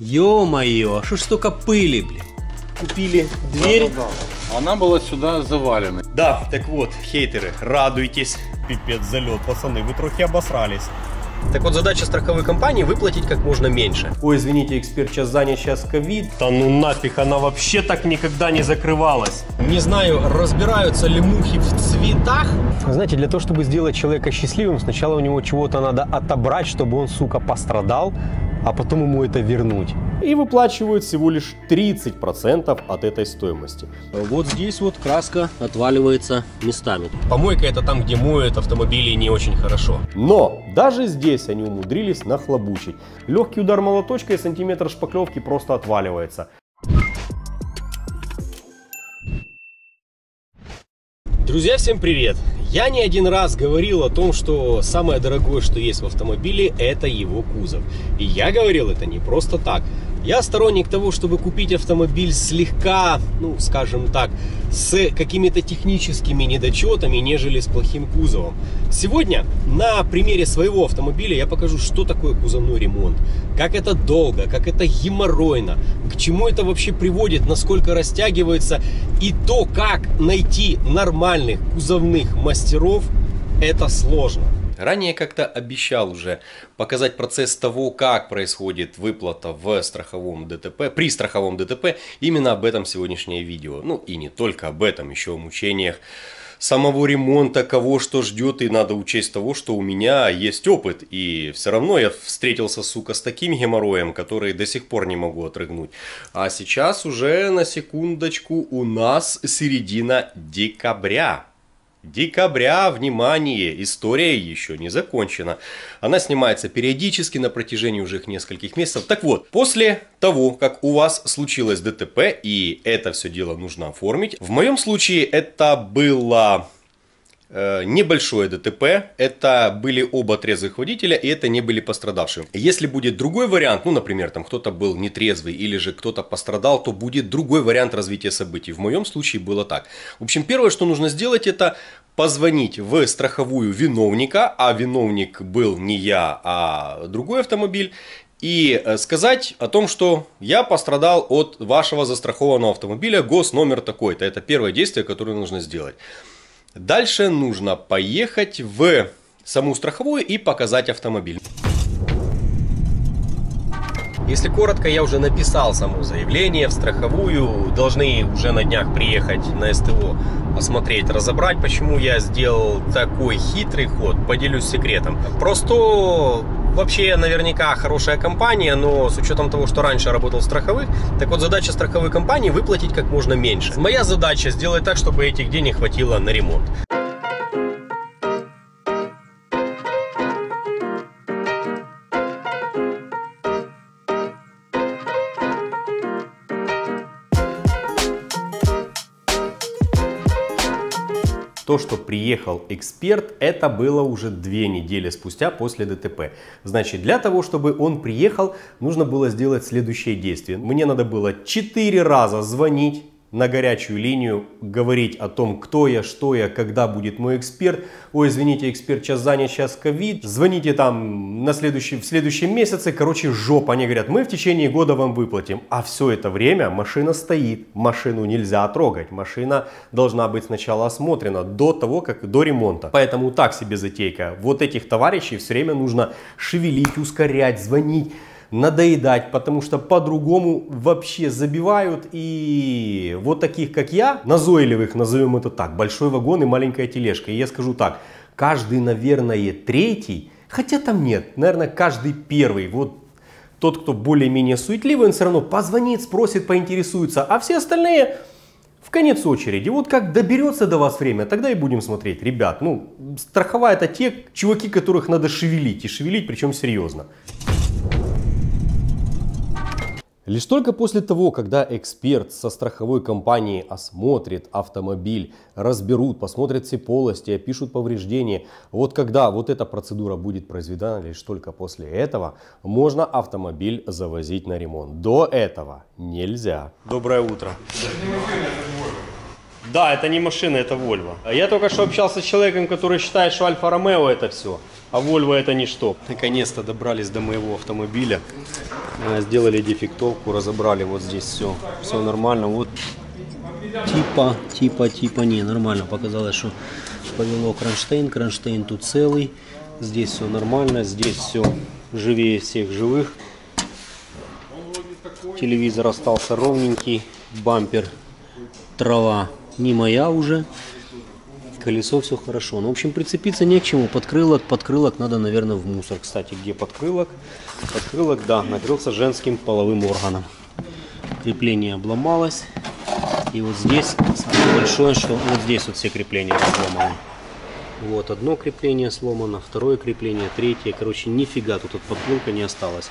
Ё-моё, а что ж столько пыли, блин? Купили дверь. Она была сюда завалена. Да, так вот, хейтеры, радуйтесь. Пипец залет, пацаны, вы трохи обосрались. Так вот, задача страховой компании выплатить как можно меньше. Ой, извините, эксперт, сейчас занят, сейчас ковид. Да ну нафиг, она вообще так никогда не закрывалась. Не знаю, разбираются ли мухи в цветах. Знаете, для того, чтобы сделать человека счастливым, сначала у него чего-то надо отобрать, чтобы он, сука, пострадал, а потом ему это вернуть. И выплачивают всего лишь 30% от этой стоимости. Вот здесь вот краска отваливается местами. Помойка это там, где моют автомобили не очень хорошо. Но даже здесь они умудрились нахлобучить. Легкий удар молоточкой, сантиметр шпаклевки просто отваливается. Друзья, всем привет! Я не один раз говорил о том, что самое дорогое, что есть в автомобиле, это его кузов. И я говорил это не просто так. Я сторонник того, чтобы купить автомобиль слегка, ну, скажем так, с какими-то техническими недочетами, нежели с плохим кузовом. Сегодня на примере своего автомобиля я покажу, что такое кузовной ремонт, как это долго, как это геморройно, к чему это вообще приводит, насколько растягивается и то, как найти нормальных кузовных мастеров, это сложно. Ранее как-то обещал уже показать процесс того, как происходит выплата в страховом ДТП, при страховом ДТП. Именно об этом сегодняшнее видео. Ну и не только об этом, еще о мучениях самого ремонта, кого что ждет, и надо учесть того, что у меня есть опыт, и все равно я встретился, сука, с таким геморроем, который до сих пор не могу отрыгнуть. А сейчас уже на секундочку у нас середина декабря декабря, внимание, история еще не закончена. Она снимается периодически на протяжении уже нескольких месяцев. Так вот, после того, как у вас случилось ДТП и это все дело нужно оформить, в моем случае это было небольшое ДТП, это были оба трезвых водителя, и это не были пострадавшие. Если будет другой вариант, ну, например, там кто-то был нетрезвый, или же кто-то пострадал, то будет другой вариант развития событий. В моем случае было так. В общем, первое, что нужно сделать, это позвонить в страховую виновника, а виновник был не я, а другой автомобиль, и э, сказать о том, что я пострадал от вашего застрахованного автомобиля, гос номер такой-то. Это первое действие, которое нужно сделать. Дальше нужно поехать в саму страховую и показать автомобиль. Если коротко, я уже написал само заявление в страховую. Должны уже на днях приехать на СТО, осмотреть, разобрать, почему я сделал такой хитрый ход. Поделюсь секретом. Просто вообще наверняка хорошая компания, но с учетом того, что раньше работал в страховых, так вот задача страховой компании выплатить как можно меньше. Моя задача сделать так, чтобы этих денег хватило на ремонт. То, что приехал эксперт, это было уже две недели спустя после ДТП. Значит, для того, чтобы он приехал, нужно было сделать следующее действие. Мне надо было четыре раза звонить на горячую линию, говорить о том, кто я, что я, когда будет мой эксперт. Ой, извините, эксперт сейчас занят, сейчас ковид. Звоните там на следующий, в следующем месяце. Короче, жопа. Они говорят, мы в течение года вам выплатим. А все это время машина стоит. Машину нельзя трогать. Машина должна быть сначала осмотрена до того, как до ремонта. Поэтому так себе затейка. Вот этих товарищей все время нужно шевелить, ускорять, звонить надоедать, потому что по-другому вообще забивают. И вот таких, как я, назойливых, назовем это так, большой вагон и маленькая тележка. И я скажу так, каждый, наверное, третий, хотя там нет, наверное, каждый первый, вот тот, кто более-менее суетливый, он все равно позвонит, спросит, поинтересуется, а все остальные в конец очереди. Вот как доберется до вас время, тогда и будем смотреть. Ребят, ну, страховая это те чуваки, которых надо шевелить, и шевелить причем серьезно. Лишь только после того, когда эксперт со страховой компании осмотрит автомобиль, разберут, посмотрят все полости, опишут повреждения, вот когда вот эта процедура будет произведена, лишь только после этого можно автомобиль завозить на ремонт. До этого нельзя. Доброе утро. Да, это не машина, это Volvo. Я только что общался с человеком, который считает, что Альфа Ромео это все, а Volvo это ничто. Наконец-то добрались до моего автомобиля. Э, Сделали дефектовку, разобрали вот здесь все. Все нормально. Вот Типа, типа, типа, не, нормально. Показалось, что повело кронштейн. Кронштейн тут целый. Здесь все нормально. Здесь все живее всех живых. Телевизор остался ровненький. Бампер, трава не моя уже. Колесо все хорошо. Ну, в общем, прицепиться не к чему. Подкрылок, подкрылок надо, наверное, в мусор. Кстати, где подкрылок? Подкрылок, да, накрылся женским половым органом. Крепление обломалось. И вот здесь самое большое, что вот здесь вот все крепления сломаны. Вот одно крепление сломано, второе крепление, третье. Короче, нифига тут от не осталось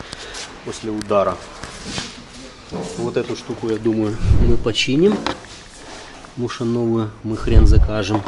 после удара. Вот эту штуку, я думаю, мы починим. Потому что новую мы хрен закажем.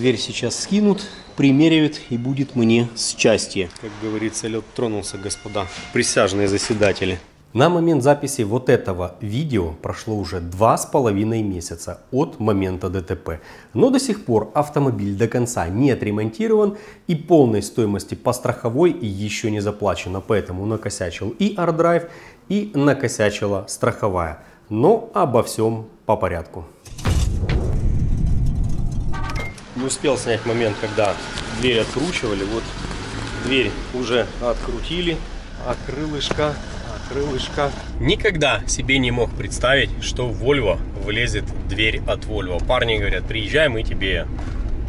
Дверь сейчас скинут, примеривают и будет мне счастье. Как говорится, лед тронулся, господа присяжные заседатели. На момент записи вот этого видео прошло уже два с половиной месяца от момента ДТП. Но до сих пор автомобиль до конца не отремонтирован и полной стоимости по страховой еще не заплачено. Поэтому накосячил и AirDrive, и накосячила страховая. Но обо всем по порядку. Не успел снять момент, когда дверь откручивали. Вот дверь уже открутили, а крылышко, а крылышко. Никогда себе не мог представить, что в Volvo влезет дверь от Volvo. Парни говорят, приезжай, мы тебе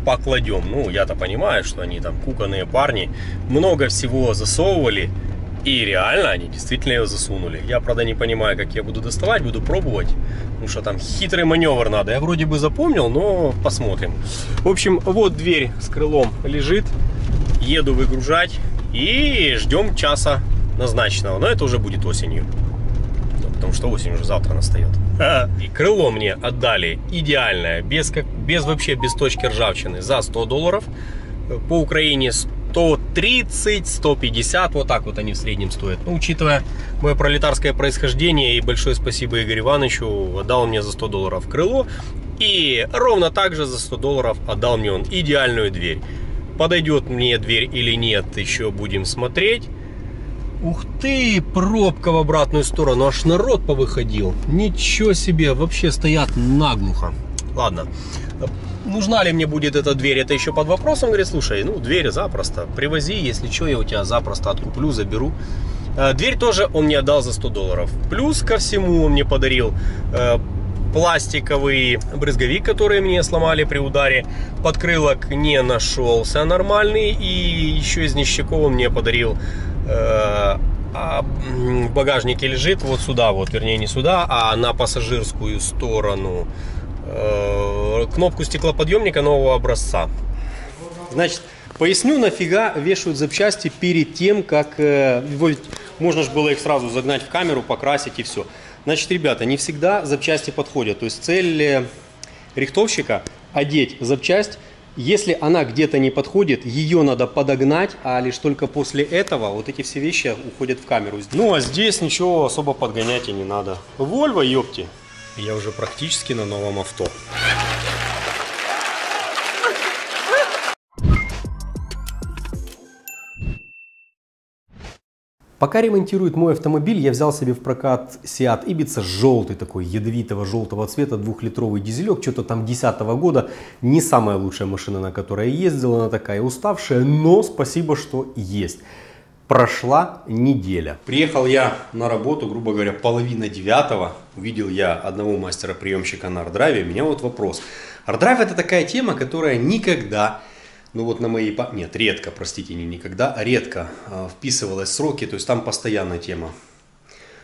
покладем. Ну, я-то понимаю, что они там куканные парни. Много всего засовывали. И реально они действительно ее засунули. Я, правда, не понимаю, как я буду доставать, буду пробовать. Потому что там хитрый маневр надо. Я вроде бы запомнил, но посмотрим. В общем, вот дверь с крылом лежит. Еду выгружать. И ждем часа назначенного. Но это уже будет осенью. Ну, потому что осень уже завтра настает. И крыло мне отдали идеальное, без, как, без вообще без точки ржавчины, за 100 долларов. По Украине 130, 150, вот так вот они в среднем стоят. Ну, учитывая мое пролетарское происхождение, и большое спасибо Игорю Ивановичу, отдал мне за 100 долларов крыло. И ровно так же за 100 долларов отдал мне он идеальную дверь. Подойдет мне дверь или нет, еще будем смотреть. Ух ты, пробка в обратную сторону, аж народ повыходил. Ничего себе, вообще стоят наглухо. Ладно, нужна ли мне будет эта дверь, это еще под вопросом. Говорит, слушай, ну дверь запросто, привози, если что, я у тебя запросто откуплю, заберу. Э, Дверь тоже он мне отдал за 100 долларов. Плюс ко всему он мне подарил э, пластиковый брызговик, который мне сломали при ударе. Подкрылок не нашелся нормальный. И еще из ништяков он мне подарил э, а, в багажнике лежит вот сюда, вот, вернее не сюда, а на пассажирскую сторону кнопку стеклоподъемника нового образца. Значит, поясню, нафига вешают запчасти перед тем, как... э, можно же было их сразу загнать в камеру, покрасить и все. Значит, ребята, не всегда запчасти подходят. То есть цель э, рихтовщика одеть запчасть. Если она где-то не подходит, ее надо подогнать, а лишь только после этого вот эти все вещи уходят в камеру. Ну, а здесь ничего особо подгонять и не надо. Вольво, ёпти. Я уже практически на новом авто. Пока ремонтируют мой автомобиль, я взял себе в прокат Seat Ibiza желтый такой, ядовитого желтого цвета, двухлитровый дизелек, что-то там 10 года. Не самая лучшая машина, на которой я ездил, она такая уставшая, но спасибо, что есть. Прошла неделя. Приехал я на работу, грубо говоря, половина девятого. Увидел я одного мастера-приемщика на ArtDrive. У меня вот вопрос. ArtDrive это такая тема, которая никогда ну вот на моей, нет, редко, простите, не никогда, а редко а, вписывалась сроки, то есть там постоянная тема.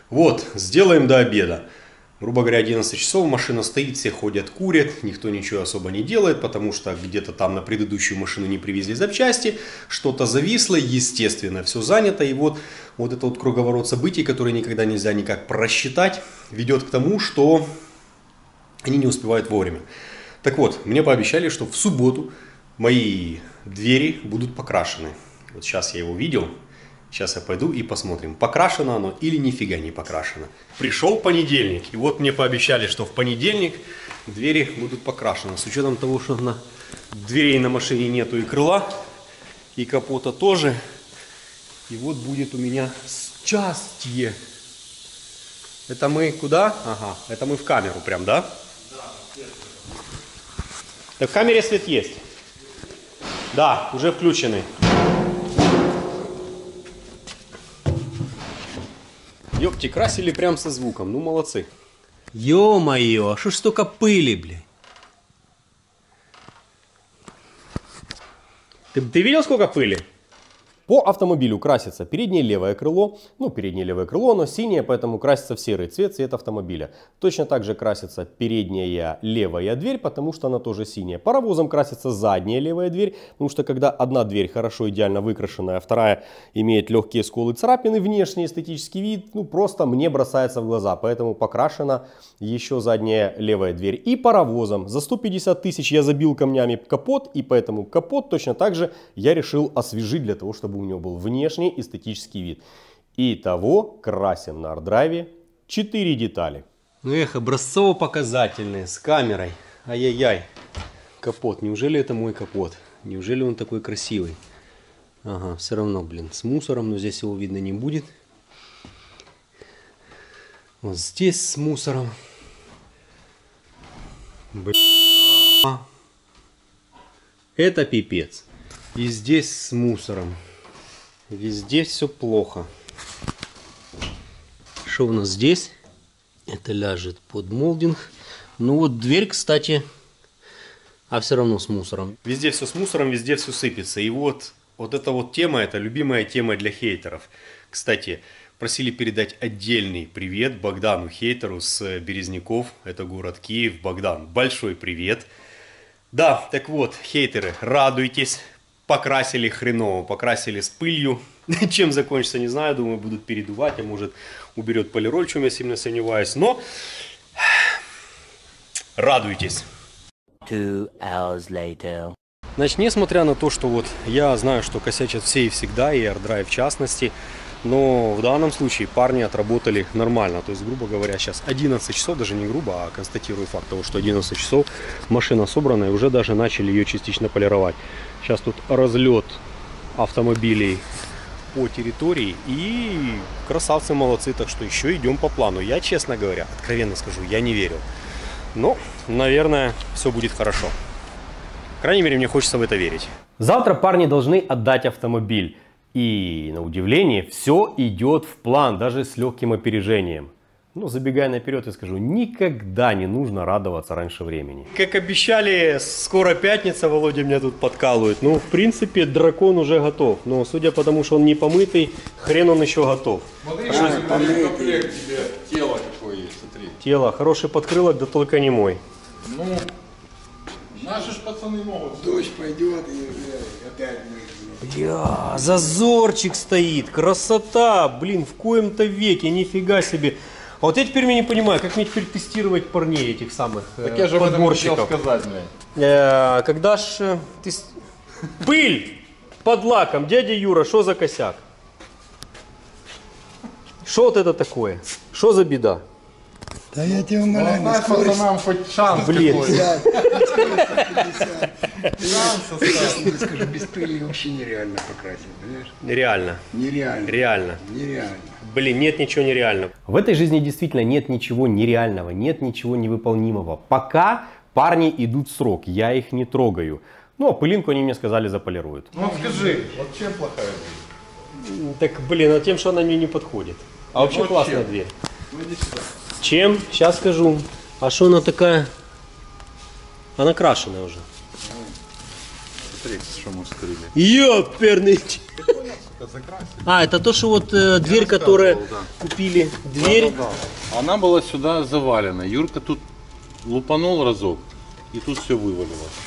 Вот, сделаем до обеда. Грубо говоря, 11 часов машина стоит, все ходят, курят, никто ничего особо не делает, потому что где-то там на предыдущую машину не привезли запчасти, что-то зависло, естественно, все занято. И вот, вот этот вот круговорот событий, который никогда нельзя никак просчитать, ведет к тому, что они не успевают вовремя. Так вот, мне пообещали, что в субботу мои двери будут покрашены. Вот сейчас я его видел. Сейчас я пойду и посмотрим, покрашено оно или нифига не покрашено. Пришел понедельник, и вот мне пообещали, что в понедельник двери будут покрашены. С учетом того, что на дверей на машине нету и крыла, и капота тоже. И вот будет у меня счастье. Это мы куда? Ага, это мы в камеру прям, да? Да, в камере свет есть. Да, уже включенный. Ёпти, красили прям со звуком. Ну, молодцы. Ё-моё, а что ж столько пыли, блядь? Ты, ты видел, сколько пыли? По автомобилю красится переднее левое крыло, ну переднее левое крыло, оно синее, поэтому красится в серый цвет, цвет автомобиля. Точно так же красится передняя левая дверь, потому что она тоже синяя. Паровозом красится задняя левая дверь, потому что когда одна дверь хорошо идеально выкрашенная, а вторая имеет легкие сколы царапины, внешний эстетический вид, ну просто мне бросается в глаза, поэтому покрашена еще задняя левая дверь. И паровозом за 150 тысяч я забил камнями капот, и поэтому капот точно так же я решил освежить для того, чтобы у него был внешний эстетический вид. Итого красим на арт-драйве 4 детали. Ну эх, образцово-показательные, с камерой. Ай-яй-яй. Капот, неужели это мой капот? Неужели он такой красивый? Ага, все равно, блин, с мусором, но здесь его видно не будет. Вот здесь с мусором. Бля. Это пипец. И здесь с мусором. Везде все плохо. Что у нас здесь? Это ляжет под молдинг. Ну вот дверь, кстати, а все равно с мусором. Везде все с мусором, везде все сыпется. И вот, вот эта вот тема, это любимая тема для хейтеров. Кстати, просили передать отдельный привет Богдану хейтеру с Березняков. Это город Киев. Богдан, большой привет. Да, так вот, хейтеры, радуйтесь. Покрасили хреново, покрасили с пылью. Чем закончится, не знаю. Думаю, будут передувать, а может уберет полироль, чем я сильно сомневаюсь. Но радуйтесь. Two hours later. Значит, несмотря на то, что вот я знаю, что косячат все и всегда, и AirDrive в частности, но в данном случае парни отработали нормально. То есть, грубо говоря, сейчас 11 часов, даже не грубо, а констатирую факт того, что 11 часов машина собрана, и уже даже начали ее частично полировать. Сейчас тут разлет автомобилей по территории, и красавцы молодцы, так что еще идем по плану. Я, честно говоря, откровенно скажу, я не верил. Но, наверное, все будет хорошо. По крайней мере, мне хочется в это верить. Завтра парни должны отдать автомобиль. И, на удивление, все идет в план, даже с легким опережением. Ну, забегая наперед, я скажу, никогда не нужно радоваться раньше времени. Как обещали, скоро пятница, Володя меня тут подкалывает. Ну, в принципе, дракон уже готов. Но, судя по тому, что он не помытый, хрен он еще готов. Смотри, а, комплект тебе тело какое есть, смотри. Тело, хороший подкрылок, да только не мой. Ну, наши ж пацаны могут. Дождь пойдет и опять мы. Бля, зазорчик стоит, красота, блин, в коем-то веке, нифига себе. А вот я теперь не понимаю, как мне теперь тестировать парней этих самых э, Так я же об этом хотел подборщиков. сказать, блядь. Э, когда ж э, ты... Пыль под лаком, дядя Юра, что за косяк? Что вот это такое? Что за беда? Да я тебя Ну, умоляю, на дай скорость пацанам хоть шанс Блин. какой-то. 50, 50. Я тебе скажу, без пыли вообще нереально покрасить, понимаешь? Реально, Нереально. реально. Нереально. Блин, нет ничего нереального. В этой жизни действительно нет ничего нереального, нет ничего невыполнимого. Пока парни идут в срок, я их не трогаю. Ну, а пылинку они мне сказали заполируют. Ну скажи, вот чем плохая дверь? Так, блин, а тем, что она мне не подходит. А вообще Вот классная чем? дверь. Ну иди сюда. Чем? Сейчас скажу. А что она такая? Она крашеная уже. Смотри, что мы скрыли. Ёперный. А, это то, что вот э, дверь, которая рассказывал, купили. Дверь. Она была сюда завалена. Юрка тут лупанул разок, и тут все вывалилось.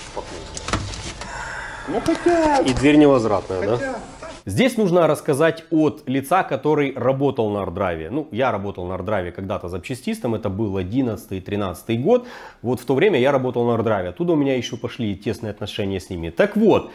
Ну хотя... И дверь невозвратная, да? Здесь нужно рассказать от лица, который работал на ардраве. Ну, я работал на ардраве когда-то запчастистом, это был 11-13 год. Вот в то время я работал на ардраве. Оттуда у меня еще пошли тесные отношения с ними. Так вот,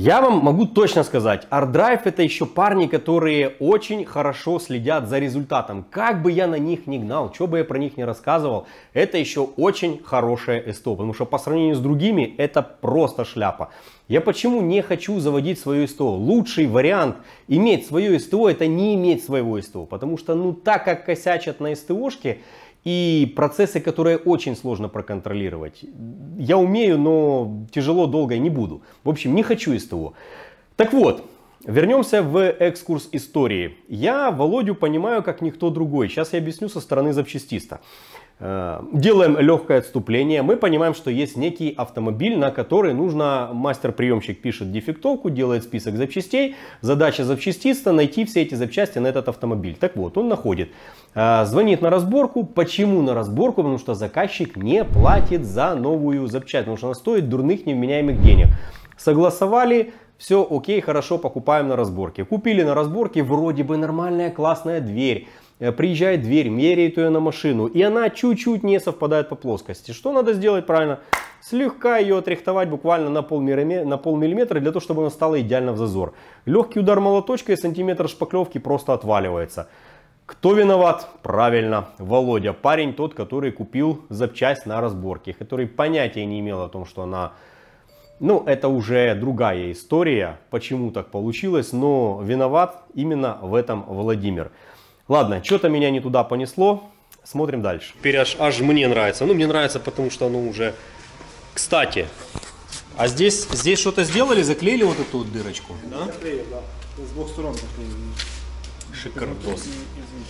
Я вам могу точно сказать, ArtDrive это еще парни, которые очень хорошо следят за результатом. Как бы я на них не гнал, что бы я про них не рассказывал, это еще очень хорошее СТО. Потому что по сравнению с другими это просто шляпа. Я почему не хочу заводить свое СТО? Лучший вариант иметь свое СТО это не иметь своего СТО. Потому что ну так как косячат на СТОшке, и процессы, которые очень сложно проконтролировать. Я умею, но тяжело долго не буду. В общем, не хочу СТО. Так вот, вернемся в экскурс истории. Я Володю понимаю как никто другой. Сейчас я объясню со стороны запчастиста. Э, делаем легкое отступление. Мы понимаем, что есть некий автомобиль, на который нужно, мастер-приемщик пишет дефектовку, делает список запчастей. Задача запчастиста найти все эти запчасти на этот автомобиль. Так вот, он находит. Э, звонит на разборку. Почему на разборку? Потому что заказчик не платит за новую запчасть, потому что она стоит дурных невменяемых денег. Согласовали, все окей, хорошо, покупаем на разборке. Купили на разборке, вроде бы нормальная классная дверь. Э, приезжает дверь, меряет ее на машину, и она чуть-чуть не совпадает по плоскости. Что надо сделать правильно? Слегка ее отрихтовать буквально на, полмиллиметра, на полмиллиметра, для того, чтобы она стала идеально в зазор. Легкий удар молоточкой, сантиметр шпаклевки просто отваливается. Кто виноват? Правильно, Володя. Парень тот, который купил запчасть на разборке, который понятия не имел о том, что она... Ну, это уже другая история, почему так получилось, но виноват именно в этом Владимир. Ладно, что-то меня не туда понесло. Смотрим дальше. Теперь аж, аж мне нравится. Ну, мне нравится, потому что оно уже... Кстати, а здесь, здесь что-то сделали, заклеили вот эту вот дырочку? Да? да. С двух сторон заклеили. Шикардос.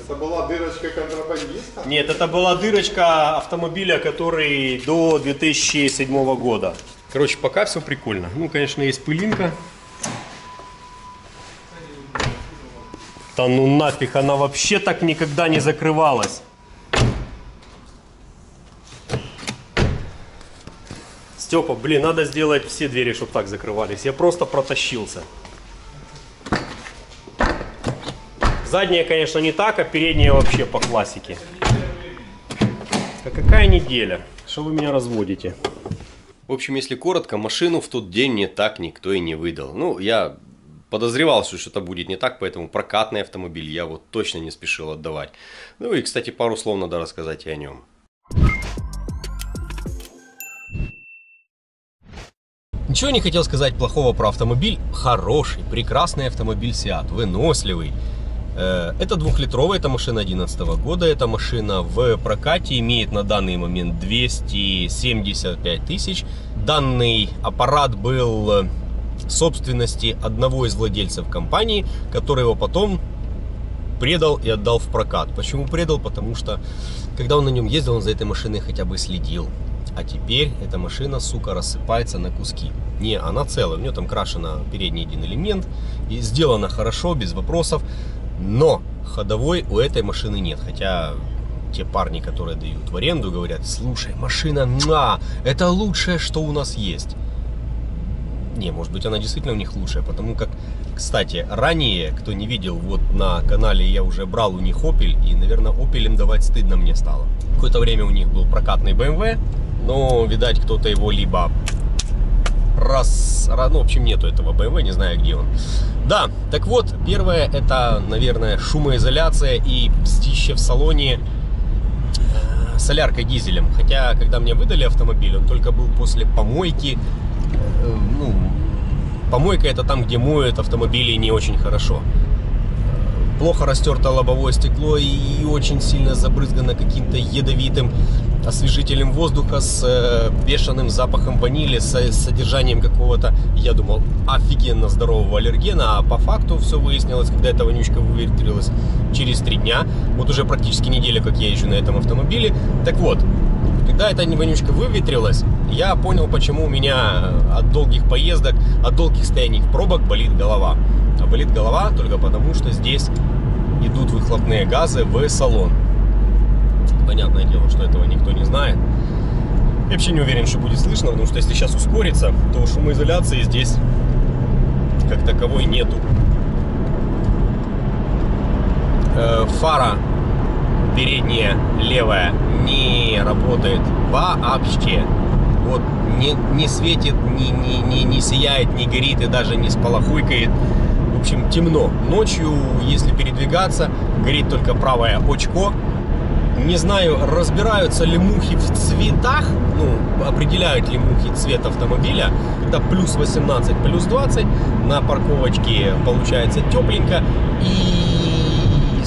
Это была дырочка контрабандиста? Нет, это была дырочка автомобиля, который до 2007 года. Короче, пока все прикольно. Ну, конечно, есть пылинка. Да ну нафиг, она вообще так никогда не закрывалась. Степа, блин, надо сделать все двери, чтобы так закрывались. Я просто протащился. Задняя, конечно, не так, а передняя вообще по классике. А какая неделя? Что вы меня разводите? В общем, если коротко, машину в тот день мне так никто и не выдал. Ну, я подозревал, что что-то будет не так, поэтому прокатный автомобиль я вот точно не спешил отдавать. Ну и, кстати, пару слов надо рассказать и о нем. Ничего не хотел сказать плохого про автомобиль. Хороший, прекрасный автомобиль Seat, выносливый. Э, это двухлитровая, это машина 2011 года. Эта машина в прокате имеет на данный момент 275 тысяч. Данный аппарат был собственности одного из владельцев компании, который его потом предал и отдал в прокат. Почему предал? Потому что, когда он на нем ездил, он за этой машиной хотя бы следил. А теперь эта машина, сука, рассыпается на куски. Не, она целая, у нее там крашена передний один элемент. И сделано хорошо, без вопросов. Но ходовой у этой машины нет. Хотя те парни, которые дают в аренду, говорят, слушай, машина, на, это лучшее, что у нас есть. Не, может быть она действительно у них лучшая, потому как, кстати, ранее, кто не видел, вот на канале я уже брал у них Opel, и, наверное, Opel им давать стыдно мне стало. Какое-то время у них был прокатный BMW, но, видать, кто-то его либо раз, ну, в общем, нету этого BMW, не знаю, где он. Да, так вот, первое, это, наверное, шумоизоляция и бздище в салоне э, соляркой дизелем. Хотя, когда мне выдали автомобиль, он только был после помойки, ну, помойка это там, где моют автомобили не очень хорошо. Плохо растерто лобовое стекло и очень сильно забрызгано каким-то ядовитым освежителем воздуха с э, бешеным запахом ванили, с содержанием какого-то, я думал, офигенно здорового аллергена, а по факту все выяснилось, когда эта вонючка выветрилась через три дня, вот уже практически неделя, как я езжу на этом автомобиле. Так вот, когда эта вонючка выветрилась, я понял, почему у меня от долгих поездок, от долгих стояний в пробок болит голова. А болит голова только потому, что здесь идут выхлопные газы в салон. Понятное дело, что этого никто не знает. Я вообще не уверен, что будет слышно, потому что если сейчас ускориться, то шумоизоляции здесь как таковой нету. Э, фара передняя левая не работает вообще. Вот не, не светит, не, не, не, не сияет, не горит и даже не сполохуйкает. В общем, темно. Ночью, если передвигаться, горит только правое очко. Не знаю, разбираются ли мухи в цветах, ну, определяют ли мухи цвет автомобиля. Когда плюс 18, плюс 20, на парковочке получается тепленько. И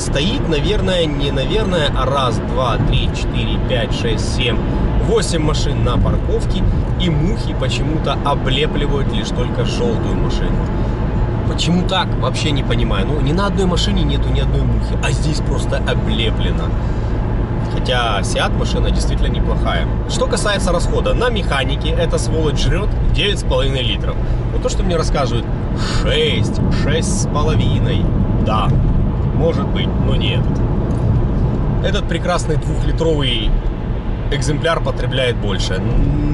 стоит, наверное, не наверное, а раз, два, три, четыре, пять, шесть, семь, восемь машин на парковке. И мухи почему-то облепливают лишь только желтую машину. Почему так? Вообще не понимаю. Ну, ни на одной машине нету ни одной мухи, а здесь просто облеплено. Хотя Seat машина действительно неплохая. Что касается расхода, на механике эта сволочь жрет 9,5 литров. Но то, что мне рассказывают 6, 6,5, да, может быть, но не этот. Этот прекрасный двухлитровый экземпляр потребляет больше.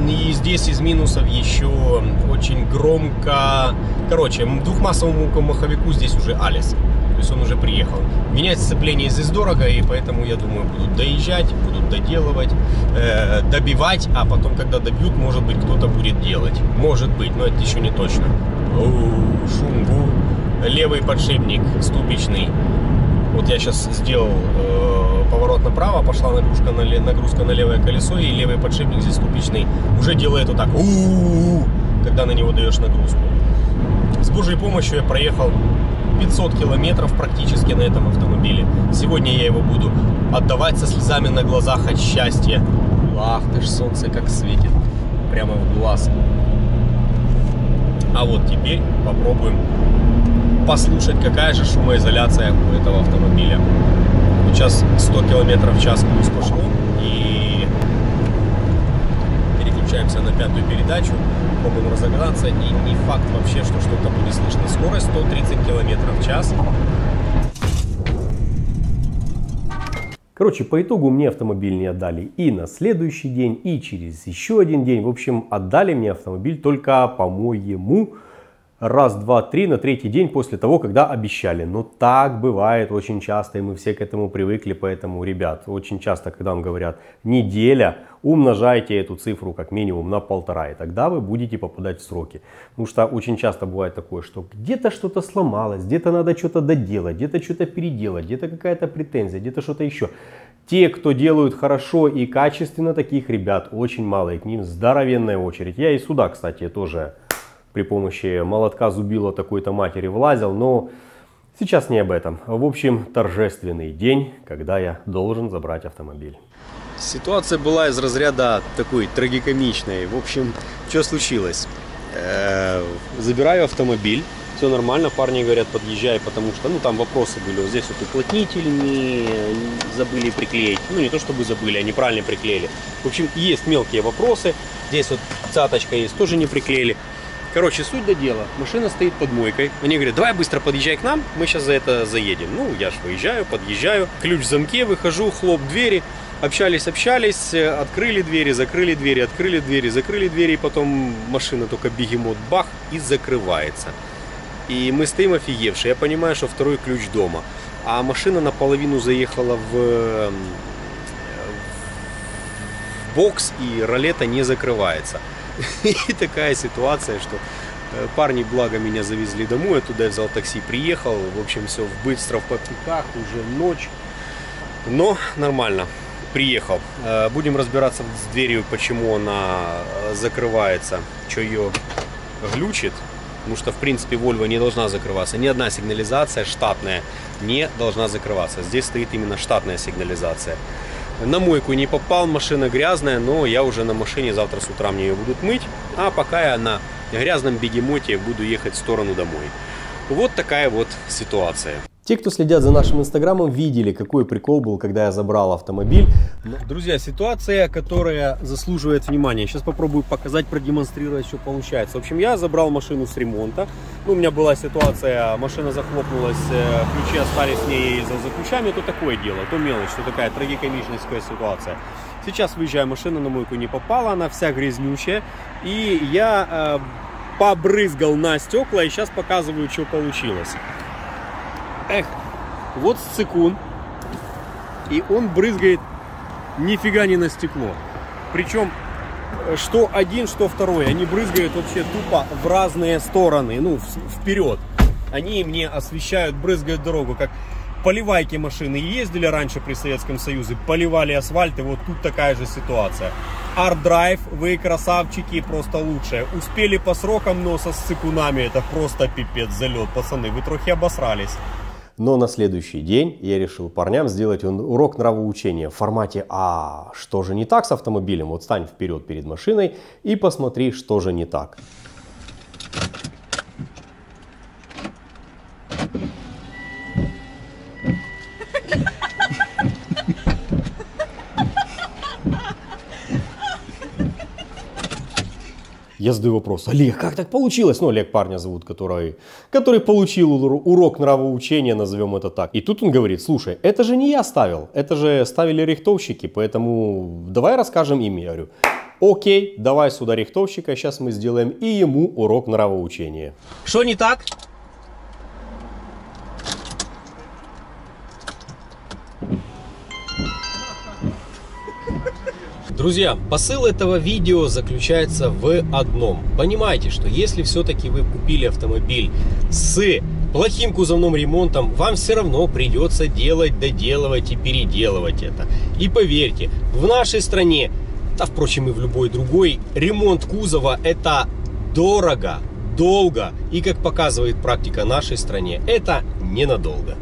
И здесь из минусов еще очень громко... Короче, двухмассовому маховику здесь уже Алис. То есть он уже приехал. Менять сцепление здесь дорого, и поэтому, я думаю, будут доезжать, будут доделывать, э, добивать, а потом, когда добьют, может быть, кто-то будет делать. Может быть, но это еще не точно. Гул. Левый подшипник ступичный. Вот я сейчас сделал э, поворот направо, пошла нагрузка на, нагрузка на левое колесо, и левый подшипник здесь ступичный уже делает вот так, когда на него даешь нагрузку. С Божьей помощью я проехал 500 километров практически на этом автомобиле. Сегодня я его буду отдавать со слезами на глазах от счастья. Ах ты ж солнце как светит. Прямо в глаз. А вот теперь попробуем послушать, какая же шумоизоляция у этого автомобиля. Сейчас 100 км в час плюс пошло. И переключаемся на пятую передачу. Попробуем разогнаться. И не факт вообще, что что-то будет слышно. Скорость 130 км в час. Короче, по итогу мне автомобиль не отдали и на следующий день, и через еще один день. В общем, отдали мне автомобиль только, по-моему, раз, два, три на третий день после того, когда обещали. Но так бывает очень часто, и мы все к этому привыкли, поэтому, ребят, очень часто, когда вам говорят неделя, умножайте эту цифру как минимум на полтора, и тогда вы будете попадать в сроки. Потому что очень часто бывает такое, что где-то что-то сломалось, где-то надо что-то доделать, где-то что-то переделать, где-то какая-то претензия, где-то что-то еще. Те, кто делают хорошо и качественно, таких ребят очень мало, и к ним здоровенная очередь. Я и сюда, кстати, тоже при помощи молотка зубила такой-то матери влазил, но сейчас не об этом. В общем, торжественный день, когда я должен забрать автомобиль. Ситуация была из разряда такой трагикомичной. В общем, что случилось? Э, Забираю автомобиль, все нормально, парни говорят, подъезжай, потому что, ну, там вопросы были, вот здесь вот уплотнитель не забыли приклеить, ну, не то чтобы забыли, а неправильно приклеили. В общем, есть мелкие вопросы, здесь вот цаточка есть, тоже не приклеили. Короче, суть до дела. Машина стоит под мойкой. Они говорят, давай быстро подъезжай к нам, мы сейчас за это заедем. Ну, я ж выезжаю, подъезжаю, ключ в замке, выхожу, хлоп двери. Общались, общались, открыли двери, закрыли двери, открыли двери, закрыли двери, и потом машина только бегемот бах и закрывается. И мы стоим офигевшие. Я понимаю, что второй ключ дома. А машина наполовину заехала в бокс, и ролета не закрывается. И такая ситуация, что э, парни, благо, меня завезли домой, я туда взял такси, приехал. В общем, все быстро в попиках, уже ночь. Но нормально. Приехал. Э, Будем разбираться с дверью, почему она э, закрывается, что ее глючит. Потому что, в принципе, Volvo не должна закрываться. Ни одна сигнализация штатная не должна закрываться. Здесь стоит именно штатная сигнализация. На мойку не попал, машина грязная, но я уже на машине завтра с утра мне ее будут мыть. А пока я на грязном бегемоте буду ехать в сторону домой. Вот такая вот ситуация. Те, кто следят за нашим инстаграмом, видели, какой прикол был, когда я забрал автомобиль. Друзья, ситуация, которая заслуживает внимания. Сейчас попробую показать, продемонстрировать, что получается. В общем, я забрал машину с ремонта. Ну, у меня была ситуация, машина захлопнулась, э, ключи остались с ней за, за ключами. То такое дело, то мелочь, то такая трагикомичная ситуация. Сейчас выезжаю, машина на мойку не попала, она вся грязнючая. И я э, побрызгал на стекла и сейчас показываю, что получилось. Эх, вот сцикун. И он брызгает нифига не на стекло. Причем что один, что второй, они брызгают вообще тупо в разные стороны, ну, вперед. Они мне освещают, брызгают дорогу, как поливайки машины ездили раньше при Советском Союзе, поливали асфальт, и вот тут такая же ситуация. Арт-драйв, вы красавчики, просто лучшие. Успели по срокам, но со сцепунами, это просто пипец залет, пацаны, вы трохи обосрались. Но на следующий день я решил парням сделать урок нравоучения в формате «А что же не так с автомобилем? Вот стань вперед перед машиной и посмотри, что же не так». Я задаю вопрос, Олег, как так получилось? Ну, Олег парня зовут, который, который получил ур- урок нравоучения, назовем это так. И тут он говорит, слушай, это же не я ставил, это же ставили рихтовщики, поэтому давай расскажем им. Я говорю, окей, давай сюда рихтовщика, сейчас мы сделаем и ему урок нравоучения. Что не так? Друзья, посыл этого видео заключается в одном. Понимайте, что если все-таки вы купили автомобиль с плохим кузовным ремонтом, вам все равно придется делать, доделывать и переделывать это. И поверьте, в нашей стране, да впрочем и в любой другой, ремонт кузова это дорого, долго и, как показывает практика нашей стране, это ненадолго.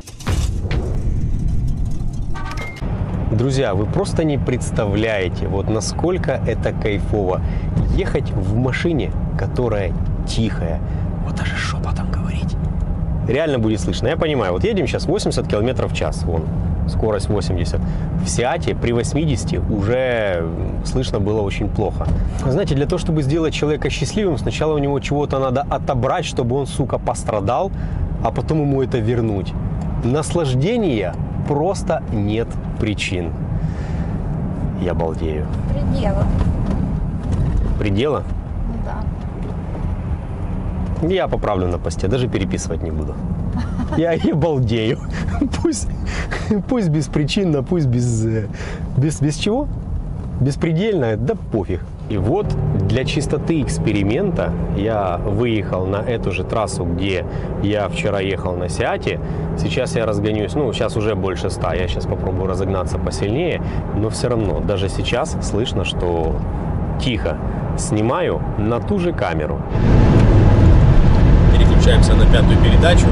Друзья, вы просто не представляете, вот насколько это кайфово ехать в машине, которая тихая. Вот даже шепотом говорить. Реально будет слышно. Я понимаю, вот едем сейчас 80 км в час, вон, скорость 80. В Сиате при 80 уже слышно было очень плохо. Знаете, для того, чтобы сделать человека счастливым, сначала у него чего-то надо отобрать, чтобы он, сука, пострадал, а потом ему это вернуть. Наслаждения просто нет причин. Я балдею. Предела. Предела? Ну да. Я поправлю на посте, даже переписывать не буду. Я и балдею. Пусть, пусть беспричинно, пусть без, э, без, без чего? Беспредельно, да пофиг. И вот для чистоты эксперимента я выехал на эту же трассу, где я вчера ехал на Сиате. Сейчас я разгонюсь, ну, сейчас уже больше 100, я сейчас попробую разогнаться посильнее, но все равно, даже сейчас слышно, что тихо. Снимаю на ту же камеру. Переключаемся на пятую передачу,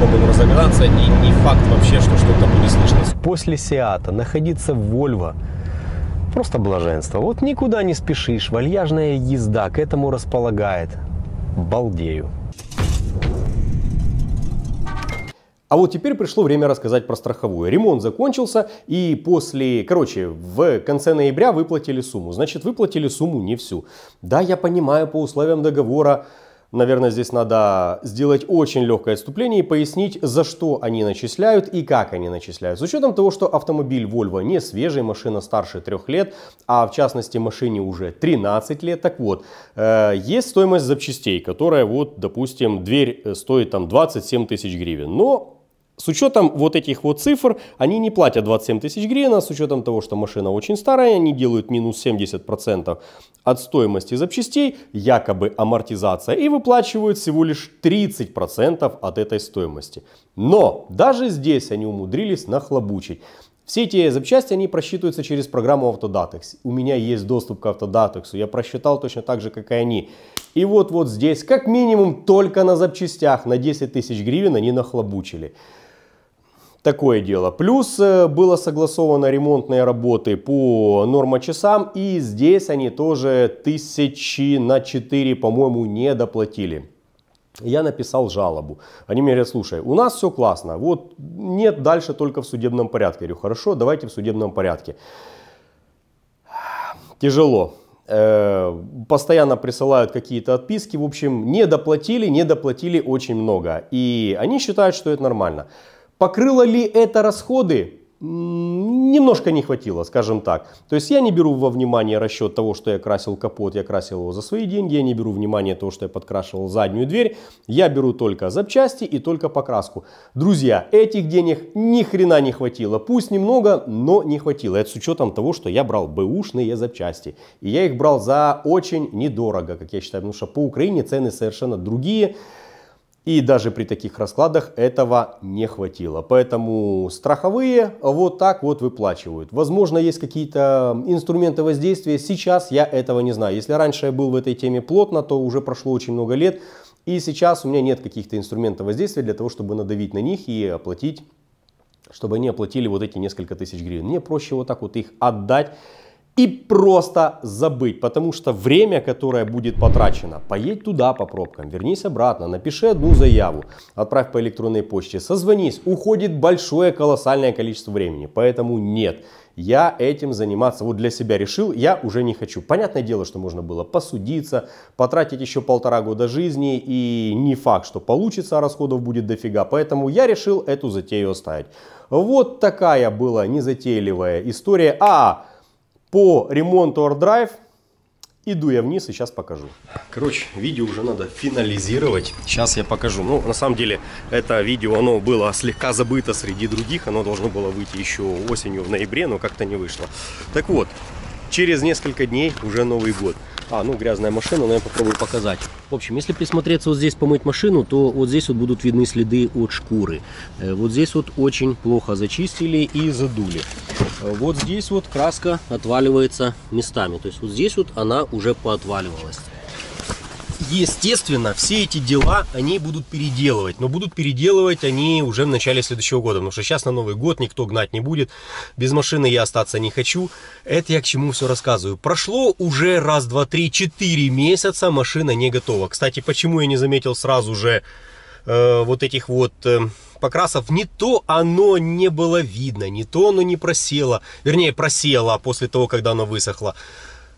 попробуем разогнаться, и не факт вообще, что что-то будет слышно. После Сиата находиться в Вольво просто блаженство. Вот никуда не спешишь, вальяжная езда к этому располагает. Балдею. А вот теперь пришло время рассказать про страховую. Ремонт закончился и после, короче, в конце ноября выплатили сумму. Значит, выплатили сумму не всю. Да, я понимаю, по условиям договора, наверное, здесь надо сделать очень легкое отступление и пояснить, за что они начисляют и как они начисляют. С учетом того, что автомобиль Volvo не свежий, машина старше трех лет, а в частности машине уже 13 лет. Так вот, э, есть стоимость запчастей, которая вот, допустим, дверь э, стоит там 27 тысяч гривен. Но с учетом вот этих вот цифр, они не платят 27 тысяч гривен, а с учетом того, что машина очень старая, они делают минус 70% от стоимости запчастей, якобы амортизация, и выплачивают всего лишь 30% от этой стоимости. Но даже здесь они умудрились нахлобучить. Все эти запчасти, они просчитываются через программу Autodatex. У меня есть доступ к Autodatex, я просчитал точно так же, как и они. И вот вот здесь, как минимум, только на запчастях на 10 тысяч гривен они нахлобучили. Такое дело. Плюс э, было согласовано ремонтные работы по нормочасам. И здесь они тоже тысячи на 4, по-моему, не доплатили. Я написал жалобу. Они мне говорят, слушай, у нас все классно. Вот нет, дальше только в судебном порядке. Я говорю, хорошо, давайте в судебном порядке. Тяжело. Э, Постоянно присылают какие-то отписки. В общем, не доплатили, не доплатили очень много. И они считают, что это нормально. Покрыло ли это расходы? Немножко не хватило, скажем так. То есть я не беру во внимание расчет того, что я красил капот, я красил его за свои деньги, я не беру внимание того, что я подкрашивал заднюю дверь, я беру только запчасти и только покраску. Друзья, этих денег ни хрена не хватило, пусть немного, но не хватило. Это с учетом того, что я брал бэушные запчасти. И я их брал за очень недорого, как я считаю, потому что по Украине цены совершенно другие. И даже при таких раскладах этого не хватило. Поэтому страховые вот так вот выплачивают. Возможно, есть какие-то инструменты воздействия. Сейчас я этого не знаю. Если раньше я был в этой теме плотно, то уже прошло очень много лет. И сейчас у меня нет каких-то инструментов воздействия для того, чтобы надавить на них и оплатить, чтобы они оплатили вот эти несколько тысяч гривен. Мне проще вот так вот их отдать и просто забыть, потому что время, которое будет потрачено, поедь туда по пробкам, вернись обратно, напиши одну заяву, отправь по электронной почте, созвонись, уходит большое колоссальное количество времени, поэтому нет. Я этим заниматься вот для себя решил, я уже не хочу. Понятное дело, что можно было посудиться, потратить еще полтора года жизни и не факт, что получится, а расходов будет дофига. Поэтому я решил эту затею оставить. Вот такая была незатейливая история. А, по ремонту AirDrive иду я вниз и сейчас покажу. Короче, видео уже надо финализировать. Сейчас я покажу. Ну, на самом деле, это видео, оно было слегка забыто среди других. Оно должно было выйти еще осенью в ноябре, но как-то не вышло. Так вот, через несколько дней уже Новый год. А, ну грязная машина, но я попробую показать. В общем, если присмотреться вот здесь помыть машину, то вот здесь вот будут видны следы от шкуры. Э, Вот здесь вот очень плохо зачистили и задули. Э, Вот здесь вот краска отваливается местами. То есть вот здесь вот она уже поотваливалась. Естественно, все эти дела они будут переделывать, но будут переделывать они уже в начале следующего года, потому что сейчас на Новый год никто гнать не будет, без машины я остаться не хочу. Это я к чему все рассказываю. Прошло уже раз, два, три, четыре месяца, машина не готова. Кстати, почему я не заметил сразу же э, вот этих вот э, покрасов? Не то оно не было видно, не то оно не просело, вернее просело после того, когда оно высохло.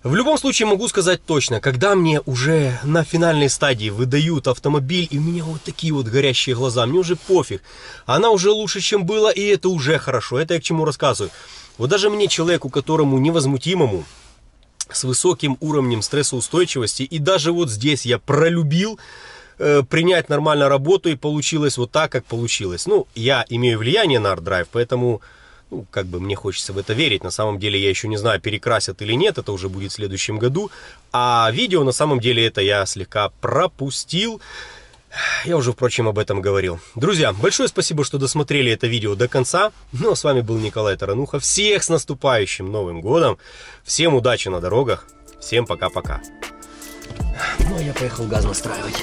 В любом случае могу сказать точно, когда мне уже на финальной стадии выдают автомобиль, и у меня вот такие вот горящие глаза, мне уже пофиг. Она уже лучше, чем было, и это уже хорошо. Это я к чему рассказываю. Вот даже мне, человеку, которому невозмутимому, с высоким уровнем стрессоустойчивости, и даже вот здесь я пролюбил э, принять нормально работу, и получилось вот так, как получилось. Ну, я имею влияние на ArtDrive, поэтому ну, как бы мне хочется в это верить. На самом деле я еще не знаю, перекрасят или нет, это уже будет в следующем году. А видео на самом деле это я слегка пропустил. Я уже, впрочем, об этом говорил. Друзья, большое спасибо, что досмотрели это видео до конца. Ну, а с вами был Николай Тарануха. Всех с наступающим Новым Годом. Всем удачи на дорогах. Всем пока-пока. Ну, а я поехал газ настраивать.